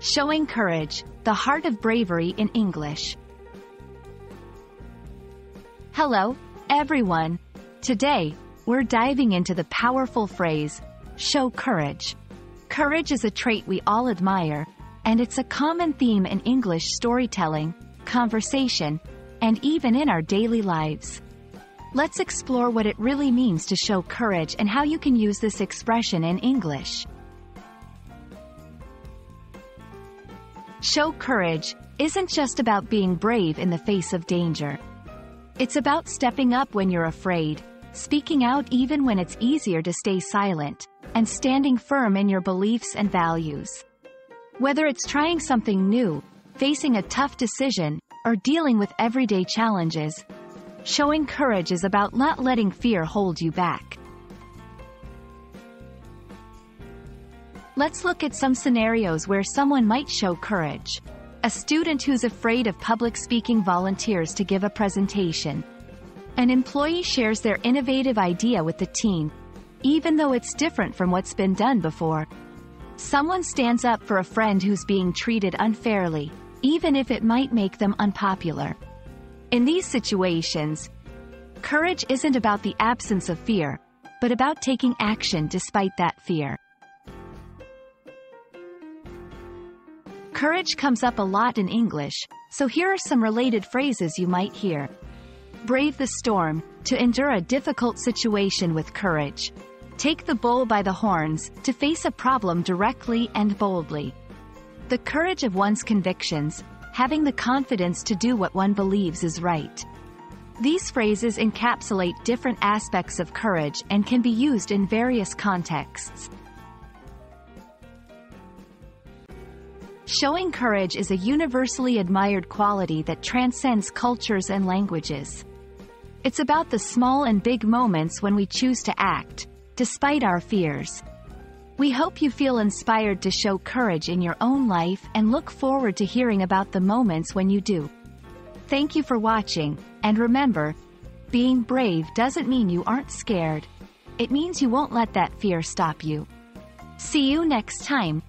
Showing courage, the heart of bravery in English. Hello, everyone. Today, we're diving into the powerful phrase, show courage. Courage is a trait we all admire, and it's a common theme in English storytelling, conversation, and even in our daily lives. Let's explore what it really means to show courage and how you can use this expression in English. Show courage isn't just about being brave in the face of danger. It's about stepping up when you're afraid, speaking out even when it's easier to stay silent, and standing firm in your beliefs and values. Whether it's trying something new, facing a tough decision, or dealing with everyday challenges, showing courage is about not letting fear hold you back. Let's look at some scenarios where someone might show courage. A student who's afraid of public speaking volunteers to give a presentation. An employee shares their innovative idea with the team, even though it's different from what's been done before. Someone stands up for a friend who's being treated unfairly, even if it might make them unpopular. In these situations, courage isn't about the absence of fear, but about taking action despite that fear. Courage comes up a lot in English, so here are some related phrases you might hear. Brave the storm, to endure a difficult situation with courage. Take the bull by the horns, to face a problem directly and boldly. The courage of one's convictions, having the confidence to do what one believes is right. These phrases encapsulate different aspects of courage and can be used in various contexts. Showing courage is a universally admired quality that transcends cultures and languages. It's about the small and big moments when we choose to act, despite our fears. We hope you feel inspired to show courage in your own life and look forward to hearing about the moments when you do. Thank you for watching, and remember, being brave doesn't mean you aren't scared. It means you won't let that fear stop you. See you next time.